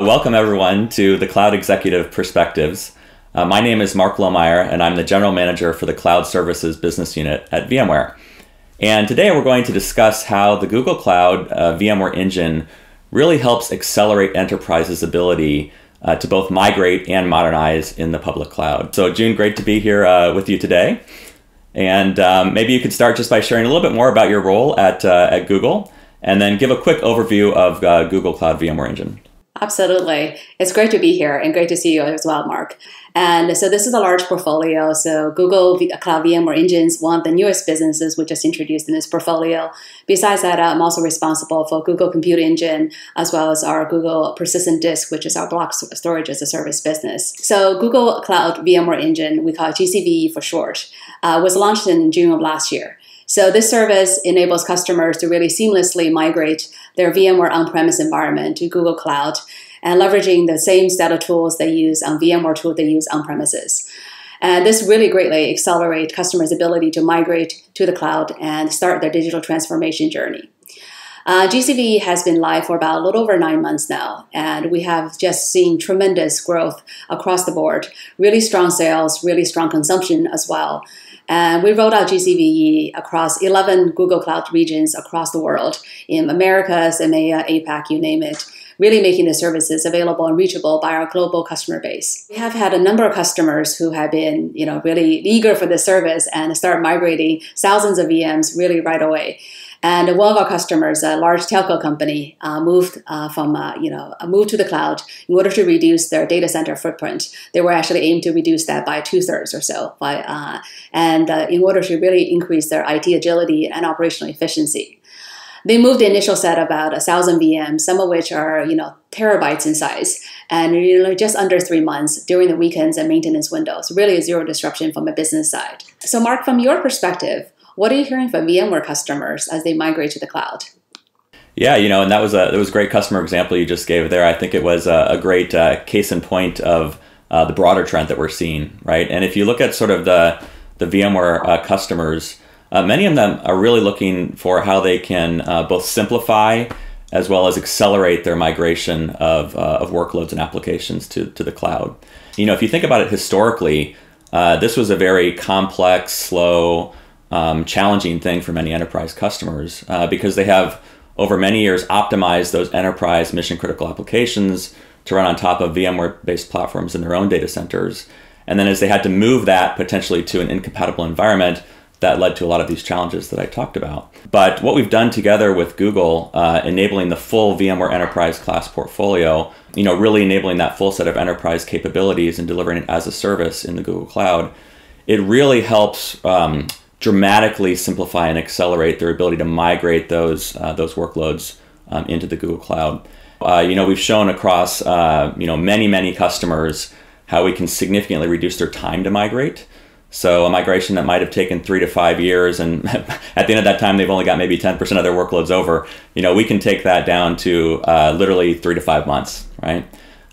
Welcome, everyone, to the Cloud Executive Perspectives. Uh, my name is Mark Lohmeyer, and I'm the General Manager for the Cloud Services Business Unit at VMware. And today we're going to discuss how the Google Cloud uh, VMware Engine really helps accelerate enterprises' ability uh, to both migrate and modernize in the public cloud. So, June, great to be here uh, with you today. And um, maybe you could start just by sharing a little bit more about your role at, uh, at Google, and then give a quick overview of uh, Google Cloud VMware Engine. Absolutely. It's great to be here and great to see you as well, Mark. And so this is a large portfolio. So Google Cloud VMware Engine is one of the newest businesses we just introduced in this portfolio. Besides that, I'm also responsible for Google Compute Engine as well as our Google Persistent Disk, which is our block storage as a service business. So Google Cloud VMware Engine, we call it GCVE for short, uh, was launched in June of last year. So this service enables customers to really seamlessly migrate their VMware on-premise environment to Google Cloud and leveraging the same set of tools they use on VMware tool they use on premises. And this really greatly accelerates customers' ability to migrate to the cloud and start their digital transformation journey. Uh, GCV has been live for about a little over nine months now, and we have just seen tremendous growth across the board. Really strong sales, really strong consumption as well. And we rolled out GCVE across 11 Google Cloud regions across the world in Americas, EMEA, APAC, you name it really making the services available and reachable by our global customer base. We have had a number of customers who have been, you know, really eager for the service and start migrating thousands of VMs really right away. And one of our customers, a large telco company, uh, moved uh, from uh, you know moved to the cloud in order to reduce their data center footprint. They were actually aimed to reduce that by two thirds or so, by, uh, and uh, in order to really increase their IT agility and operational efficiency. They moved the initial set about a thousand VMs, some of which are you know terabytes in size, and you know just under three months during the weekends and maintenance windows. Really, zero disruption from a business side. So, Mark, from your perspective, what are you hearing from VMware customers as they migrate to the cloud? Yeah, you know, and that was a that was a great customer example you just gave there. I think it was a, a great uh, case in point of uh, the broader trend that we're seeing, right? And if you look at sort of the the VMware uh, customers, uh, many of them are really looking for how they can uh, both simplify as well as accelerate their migration of, uh, of workloads and applications to, to the cloud. You know, if you think about it historically, this was a very complex, slow, um, challenging thing for many enterprise customers uh, because they have over many years optimized those enterprise mission critical applications to run on top of VMware based platforms in their own data centers. And then as they had to move that potentially to an incompatible environment, that led to a lot of these challenges that I talked about. But what we've done together with Google, uh, enabling the full VMware Enterprise class portfolio, you know, really enabling that full set of enterprise capabilities and delivering it as a service in the Google Cloud, it really helps um, dramatically simplify and accelerate their ability to migrate those uh, those workloads um, into the Google Cloud. Uh, you know, we've shown across uh, you know many many customers how we can significantly reduce their time to migrate. So a migration that might have taken three to five years, and at the end of that time they've only got maybe ten percent of their workloads over. You know, we can take that down to uh, literally three to five months, right?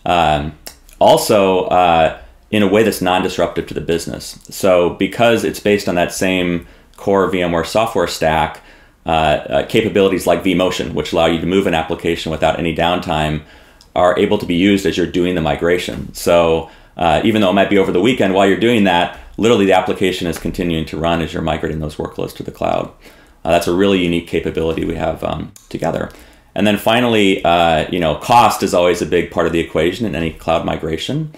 Um, also uh, in a way that's non-disruptive to the business. So because it's based on that same core VMware software stack, uh, uh, capabilities like vMotion, which allow you to move an application without any downtime, are able to be used as you're doing the migration. So uh, even though it might be over the weekend, while you're doing that, literally the application is continuing to run as you're migrating those workloads to the cloud. Uh, that's a really unique capability we have um, together. And then finally, uh, you know, cost is always a big part of the equation in any cloud migration.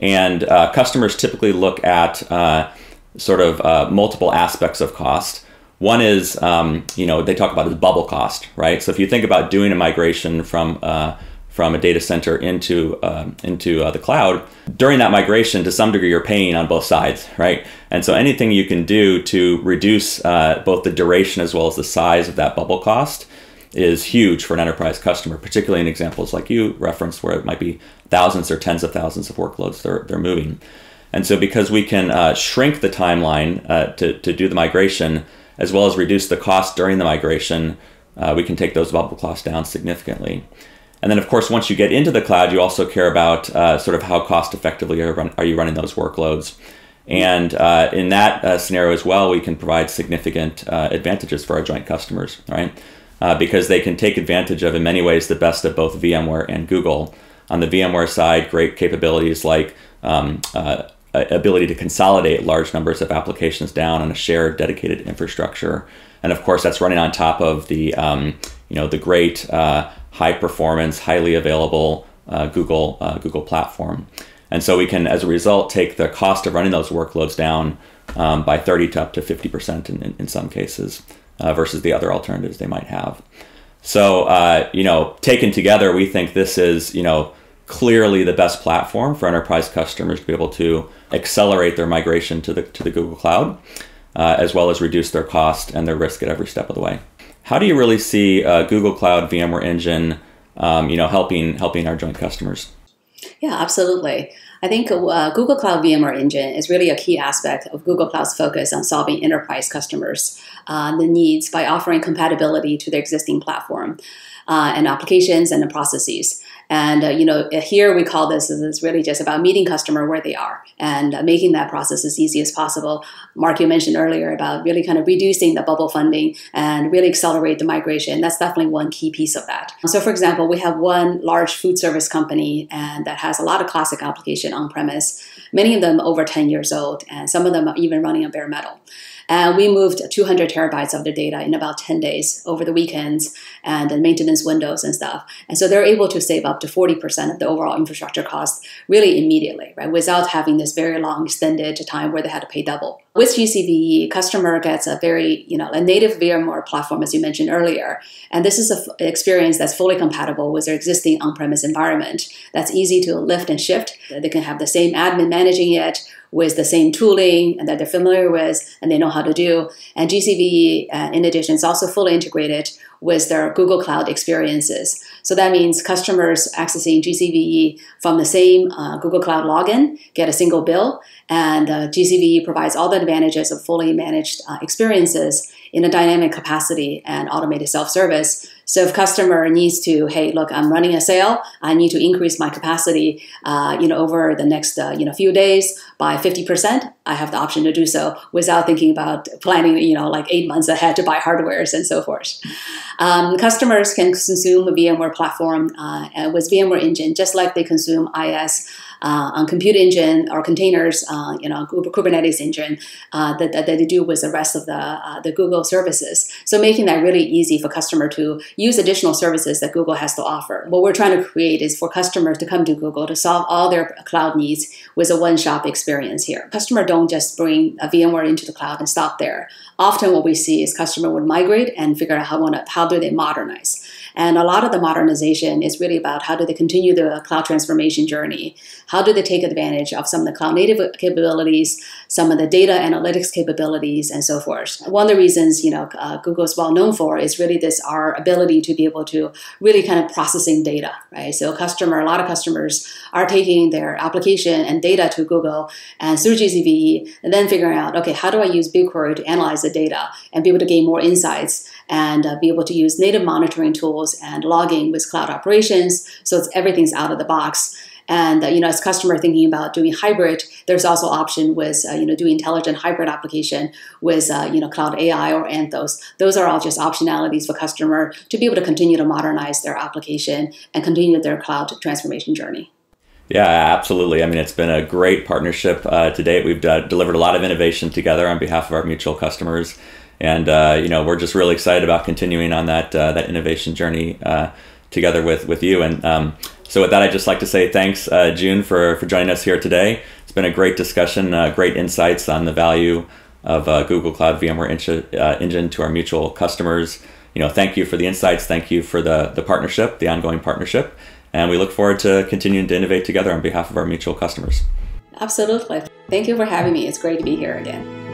And uh, customers typically look at uh, sort of uh, multiple aspects of cost. One is, um, you know, they talk about as bubble cost, right? So if you think about doing a migration from uh, from a data center into uh, into uh, the cloud, during that migration, to some degree, you're paying on both sides, right? And so anything you can do to reduce both the duration as well as the size of that bubble cost is huge for an enterprise customer, particularly in examples like you referenced, where it might be thousands or tens of thousands of workloads they're, they're moving. And so, because we can uh, shrink the timeline uh, to, to do the migration, as well as reduce the cost during the migration, uh, we can take those bubble costs down significantly. And then, of course, once you get into the cloud, you also care about uh, sort of how cost effectively are, run, are you running those workloads. And uh, in that uh, scenario as well, we can provide significant advantages for our joint customers, right? Because they can take advantage of, in many ways, the best of both VMware and Google on the VMware side, great capabilities like um, uh, ability to consolidate large numbers of applications down on a shared dedicated infrastructure. And of course, that's running on top of the um, you know the great uh, high performance, highly available uh, Google uh, Google platform. And so we can, as a result, take the cost of running those workloads down um, by 30 to up to 50% in, in, in some cases uh, versus the other alternatives they might have. So, uh, you know, taken together, we think this is, you know, clearly the best platform for enterprise customers to be able to accelerate their migration to the, to the Google Cloud, uh, as well as reduce their cost and their risk at every step of the way. How do you really see uh, Google Cloud VMware Engine, um, you know, helping helping our joint customers? Yeah, absolutely. I think uh, Google Cloud VMware Engine is really a key aspect of Google Cloud's focus on solving enterprise customers' uh, the needs by offering compatibility to their existing platform uh, and applications and the processes. And uh, you know, here we call this is really just about meeting customer where they are and uh, making that process as easy as possible. Mark, you mentioned earlier about really kind of reducing the bubble funding and really accelerate the migration. That's definitely one key piece of that. So, for example, we have one large food service company and that has a lot of classic application on premise. Many of them over 10 years old, and some of them are even running on bare metal. And we moved 200 terabytes of the data in about 10 days over the weekends and the maintenance windows and stuff. And so they're able to save up to 40% of the overall infrastructure cost really immediately, right? Without having this very long extended time where they had to pay double. With GCVE, customer gets a very, you know, a native VMware platform, as you mentioned earlier. And this is an experience that's fully compatible with their existing on-premise environment. That's easy to lift and shift. They can have the same admin managing it with the same tooling and that they're familiar with and they know how to do. And GCVE, uh, in addition, is also fully integrated with their Google Cloud experiences. So that means customers accessing GCVE from the same uh, Google Cloud login get a single bill, and uh, GCVE provides all the advantages of fully managed uh, experiences in a dynamic capacity and automated self-service. So if customer needs to, hey, look, I'm running a sale, I need to increase my capacity, uh, you know, over the next, uh, you know, few days by 50%, I have the option to do so without thinking about planning, you know, like eight months ahead to buy hardwares and so forth. Um, customers can consume a VMware platform uh, with VMware Engine just like they consume IaaS uh, on compute engine or containers, uh, you know, Kubernetes engine uh, that, that, they do with the rest of the, uh, the Google services. So making that really easy for customer to use additional services that Google has to offer. What we're trying to create is for customers to come to Google to solve all their cloud needs with a one-shop experience here. Customer don't just bring a VMware into the cloud and stop there. Often what we see is customer would migrate and figure out how, wanna, how do they modernize. And a lot of the modernization is really about how do they continue the cloud transformation journey? How do they take advantage of some of the cloud native capabilities, some of the data analytics capabilities, and so forth? One of the reasons you know uh, Google is well known for is really this our ability to be able to really kind of processing data, right? So customer, a lot of customers are taking their application and data to Google and through GCVE, and then figuring out okay, how do I use BigQuery to analyze the data and be able to gain more insights and uh, be able to use native monitoring tools and logging with cloud operations. So it's everything's out of the box. And uh, you know, as customer thinking about doing hybrid, there's also option with uh, you know doing intelligent hybrid application with uh, you know cloud AI or Anthos. Those are all just optionalities for customer to be able to continue to modernize their application and continue their cloud transformation journey. Yeah, absolutely. I mean, it's been a great partnership uh, to date. We've uh, delivered a lot of innovation together on behalf of our mutual customers and uh, you know we're just really excited about continuing on that uh, that innovation journey uh, together with with you. And um, so with that, I'd just like to say thanks, uh, June, for for joining us here today. It's been a great discussion, uh, great insights on the value of uh, Google Cloud VMware Engine to our mutual customers. You know, thank you for the insights. Thank you for the the partnership, the ongoing partnership, and we look forward to continuing to innovate together on behalf of our mutual customers. Absolutely. Thank you for having me. It's great to be here again.